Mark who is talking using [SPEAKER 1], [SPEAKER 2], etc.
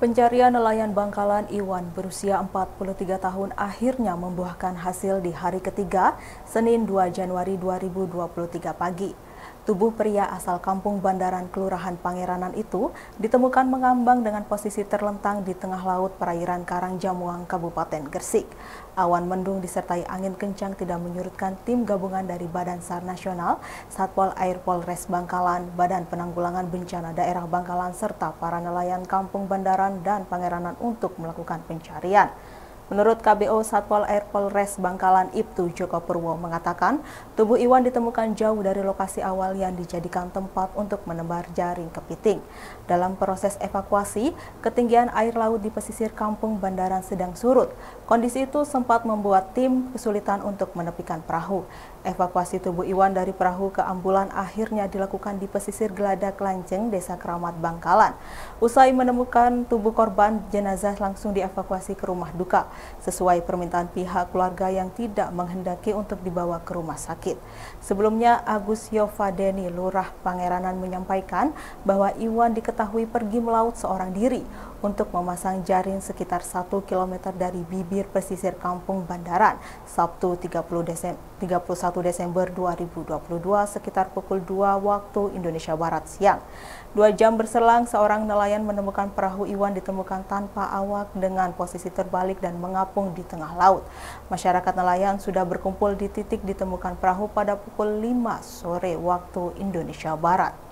[SPEAKER 1] Pencarian nelayan Bangkalan Iwan berusia 43 tahun akhirnya membuahkan hasil di hari ketiga, Senin 2 Januari 2023 pagi. Tubuh pria asal kampung Bandaran Kelurahan Pangeranan itu ditemukan mengambang dengan posisi terlentang di tengah laut perairan Karangjamuang, Kabupaten Gresik. Awan mendung disertai angin kencang tidak menyurutkan tim gabungan dari Badan SAR Nasional, Satpol Air Polres Bangkalan, Badan Penanggulangan Bencana Daerah Bangkalan, serta para nelayan kampung Bandaran dan Pangeranan untuk melakukan pencarian. Menurut KBO Satpol Air Polres Bangkalan Ibtu Joko Purwo mengatakan, tubuh Iwan ditemukan jauh dari lokasi awal yang dijadikan tempat untuk menebar jaring kepiting. Dalam proses evakuasi, ketinggian air laut di pesisir kampung Bandaran sedang surut. Kondisi itu sempat membuat tim kesulitan untuk menepikan perahu. Evakuasi tubuh Iwan dari perahu ke ambulan akhirnya dilakukan di pesisir Geladak Lanceng, Desa Keramat, Bangkalan. Usai menemukan tubuh korban, jenazah langsung dievakuasi ke rumah duka sesuai permintaan pihak keluarga yang tidak menghendaki untuk dibawa ke rumah sakit. Sebelumnya, Agus Yovadeni, Lurah Pangeranan menyampaikan bahwa Iwan diketahui pergi melaut seorang diri untuk memasang jaring sekitar 1 km dari bibir pesisir kampung Bandaran, Sabtu 30 Desember, 31 Desember 2022 sekitar pukul 2 waktu Indonesia Barat siang. Dua jam berselang, seorang nelayan menemukan perahu Iwan ditemukan tanpa awak dengan posisi terbalik dan mengapung di tengah laut. Masyarakat nelayan sudah berkumpul di titik ditemukan perahu pada pukul 5 sore waktu Indonesia Barat.